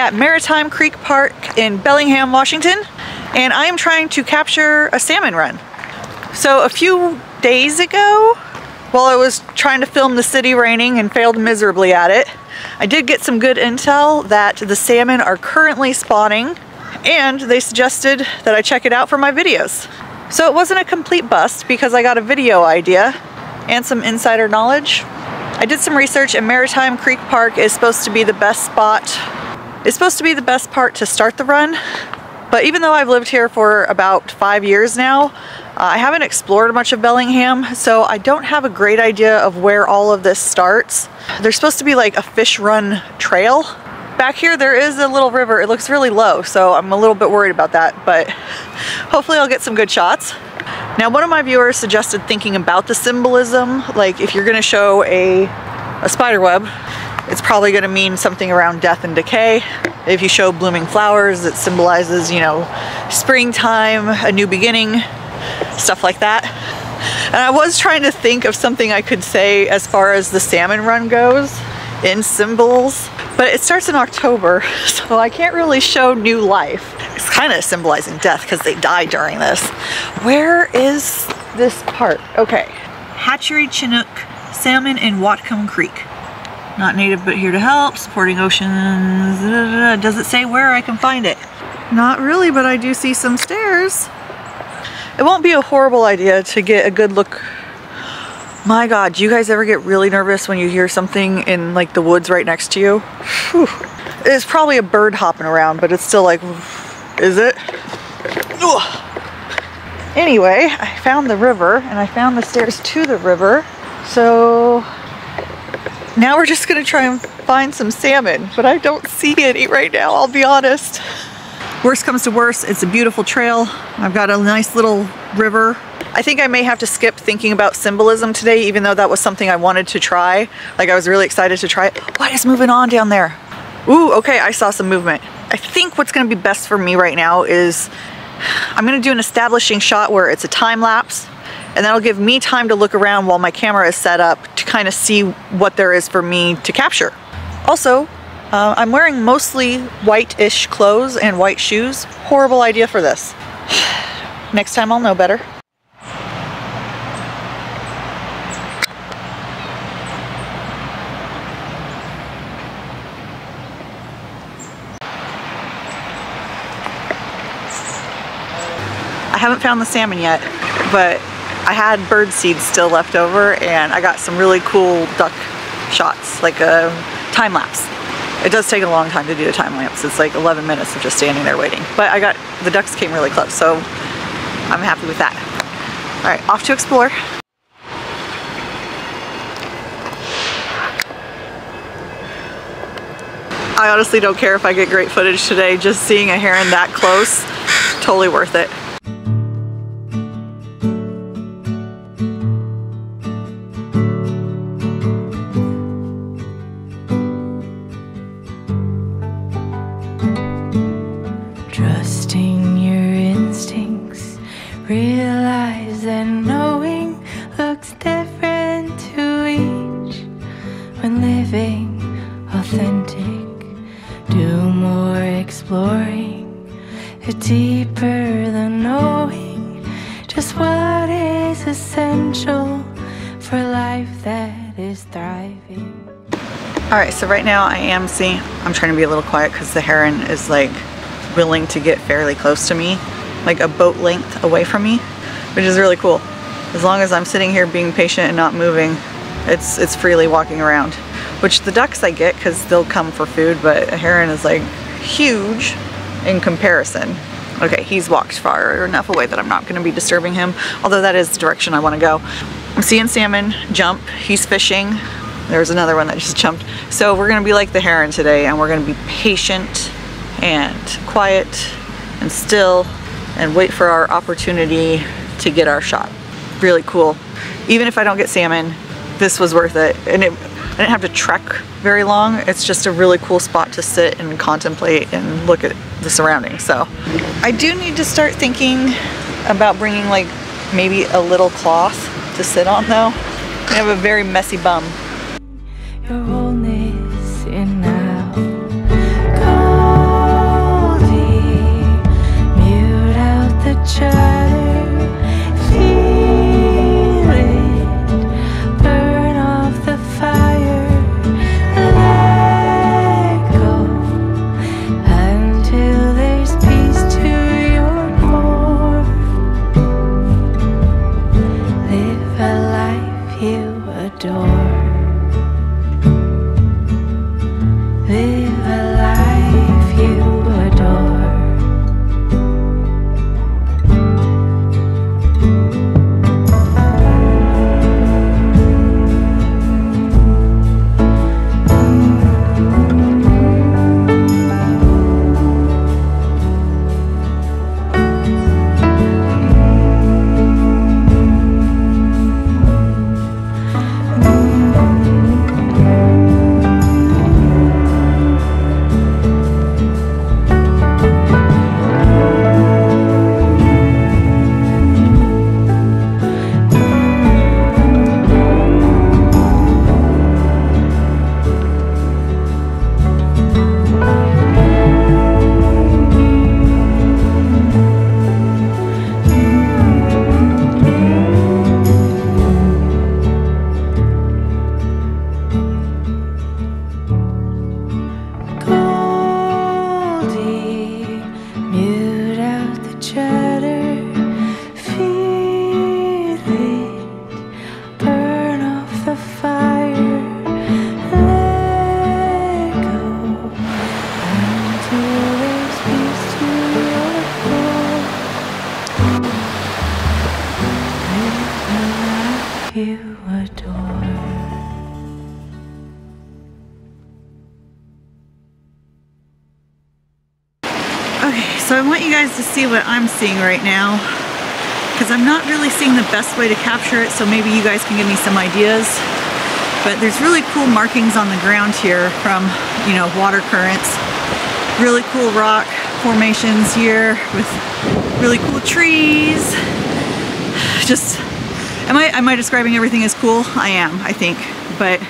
at Maritime Creek Park in Bellingham, Washington, and I am trying to capture a salmon run. So a few days ago, while I was trying to film the city raining and failed miserably at it, I did get some good intel that the salmon are currently spawning and they suggested that I check it out for my videos. So it wasn't a complete bust because I got a video idea and some insider knowledge. I did some research and Maritime Creek Park is supposed to be the best spot. It's supposed to be the best part to start the run. But even though I've lived here for about five years now, uh, I haven't explored much of Bellingham, so I don't have a great idea of where all of this starts. There's supposed to be like a fish run trail. Back here there is a little river. It looks really low, so I'm a little bit worried about that, but hopefully I'll get some good shots. Now one of my viewers suggested thinking about the symbolism, like if you're gonna show a, a spider web, it's probably gonna mean something around death and decay. If you show blooming flowers, it symbolizes, you know, springtime, a new beginning, stuff like that. And I was trying to think of something I could say as far as the salmon run goes in symbols, but it starts in October, so I can't really show new life. It's kind of symbolizing death because they die during this. Where is this part? Okay. Hatchery Chinook Salmon in Whatcom Creek. Not native but here to help, supporting oceans. Does it say where I can find it? Not really, but I do see some stairs. It won't be a horrible idea to get a good look. My God, do you guys ever get really nervous when you hear something in like the woods right next to you? Whew. It's probably a bird hopping around, but it's still like, is it? Ugh. Anyway, I found the river and I found the stairs to the river. So now we're just gonna try and find some salmon, but I don't see any right now, I'll be honest. Worst comes to worst, it's a beautiful trail. I've got a nice little river. I think I may have to skip thinking about symbolism today, even though that was something I wanted to try. Like I was really excited to try it. What is moving on down there? Ooh, okay, I saw some movement. I think what's gonna be best for me right now is I'm gonna do an establishing shot where it's a time lapse and that'll give me time to look around while my camera is set up to kind of see what there is for me to capture. Also, uh, I'm wearing mostly white-ish clothes and white shoes. Horrible idea for this. Next time I'll know better. I haven't found the salmon yet, but I had bird seeds still left over and I got some really cool duck shots, like a time lapse. It does take a long time to do a time lapse. It's like 11 minutes of just standing there waiting. But I got, the ducks came really close, so I'm happy with that. All right, off to explore. I honestly don't care if I get great footage today. Just seeing a heron that close, totally worth it. Is thriving. All right, so right now I am seeing, I'm trying to be a little quiet because the heron is like willing to get fairly close to me, like a boat length away from me, which is really cool. As long as I'm sitting here being patient and not moving, it's, it's freely walking around. Which the ducks I get because they'll come for food, but a heron is like huge in comparison. Okay, he's walked far enough away that I'm not gonna be disturbing him, although that is the direction I wanna go. I'm seeing salmon jump, he's fishing. There's another one that just jumped. So we're gonna be like the heron today and we're gonna be patient and quiet and still and wait for our opportunity to get our shot. Really cool. Even if I don't get salmon, this was worth it. And it, I didn't have to trek very long. It's just a really cool spot to sit and contemplate and look at the surroundings. So I do need to start thinking about bringing like maybe a little cloth to sit on though. I have a very messy bum. Guys to see what I'm seeing right now because I'm not really seeing the best way to capture it, so maybe you guys can give me some ideas. But there's really cool markings on the ground here from, you know, water currents. Really cool rock formations here with really cool trees. Just, am I, am I describing everything as cool? I am, I think. But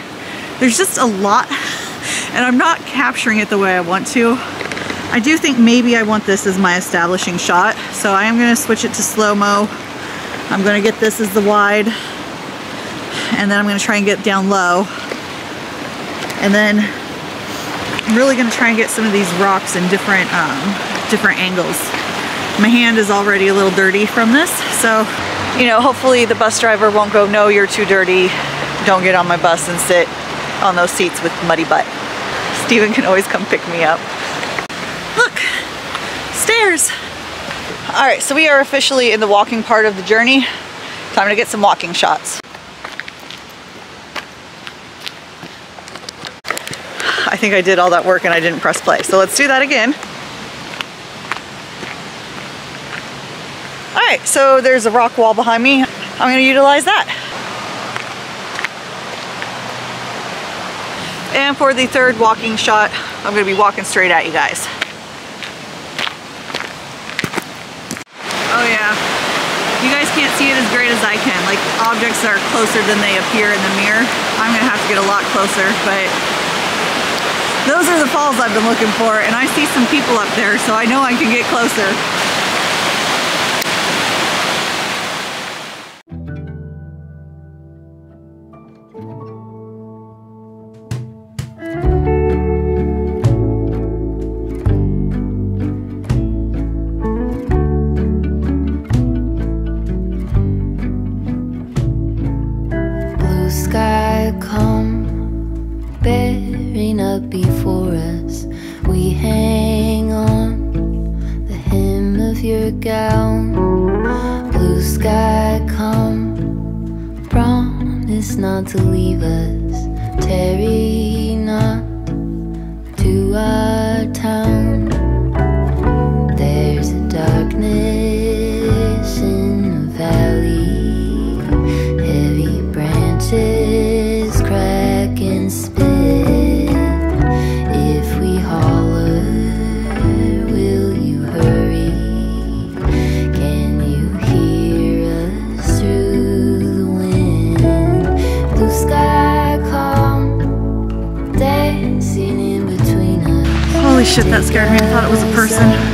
there's just a lot and I'm not capturing it the way I want to. I do think maybe I want this as my establishing shot. So I am gonna switch it to slow-mo. I'm gonna get this as the wide. And then I'm gonna try and get down low. And then I'm really gonna try and get some of these rocks in different, um, different angles. My hand is already a little dirty from this. So, you know, hopefully the bus driver won't go, no, you're too dirty. Don't get on my bus and sit on those seats with muddy butt. Steven can always come pick me up. Stairs. All right, so we are officially in the walking part of the journey. Time to get some walking shots. I think I did all that work and I didn't press play. So let's do that again. All right, so there's a rock wall behind me. I'm gonna utilize that. And for the third walking shot, I'm gonna be walking straight at you guys. Oh yeah. You guys can't see it as great as I can. Like objects are closer than they appear in the mirror. I'm gonna have to get a lot closer, but those are the falls I've been looking for and I see some people up there, so I know I can get closer. Blue sky come bearing up before us. We hang on the hem of your gown. Blue sky come, promise not to leave us. Tarry not to our town. Shit, that scared me. I thought it was a person.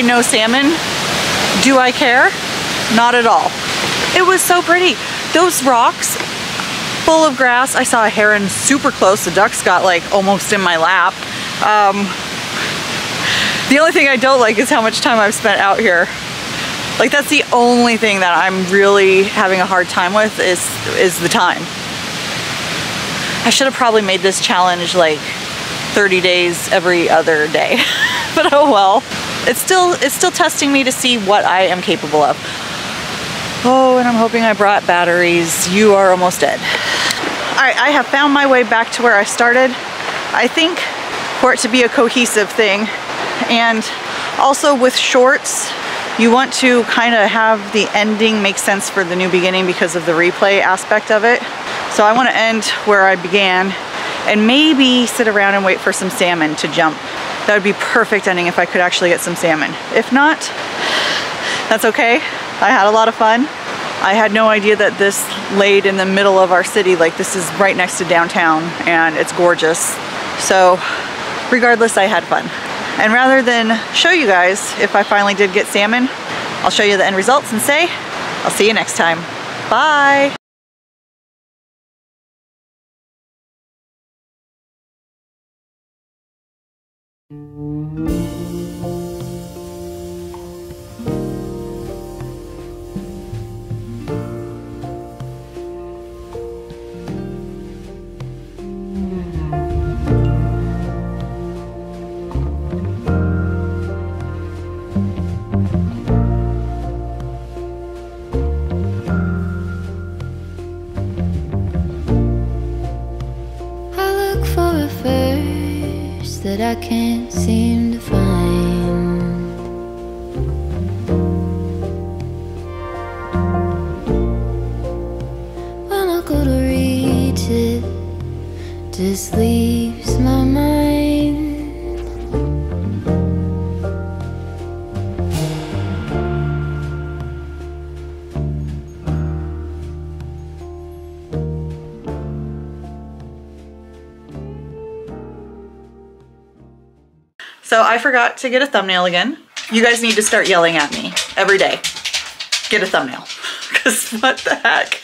Say no salmon. Do I care? Not at all. It was so pretty. Those rocks full of grass. I saw a heron super close. The ducks got like almost in my lap. Um, the only thing I don't like is how much time I've spent out here. Like that's the only thing that I'm really having a hard time with is is the time. I should have probably made this challenge like 30 days every other day. but oh well. It's still it's still testing me to see what I am capable of. Oh, and I'm hoping I brought batteries. You are almost dead. All right, I have found my way back to where I started. I think for it to be a cohesive thing and also with shorts, you want to kind of have the ending make sense for the new beginning because of the replay aspect of it. So I want to end where I began and maybe sit around and wait for some salmon to jump. That would be perfect ending if I could actually get some salmon. If not, that's okay. I had a lot of fun. I had no idea that this laid in the middle of our city. Like this is right next to downtown and it's gorgeous. So regardless, I had fun. And rather than show you guys if I finally did get salmon, I'll show you the end results and say, I'll see you next time. Bye. I can't seem to find. When I go to reach it, just leaves my mind. I forgot to get a thumbnail again. You guys need to start yelling at me every day. Get a thumbnail. Because what the heck?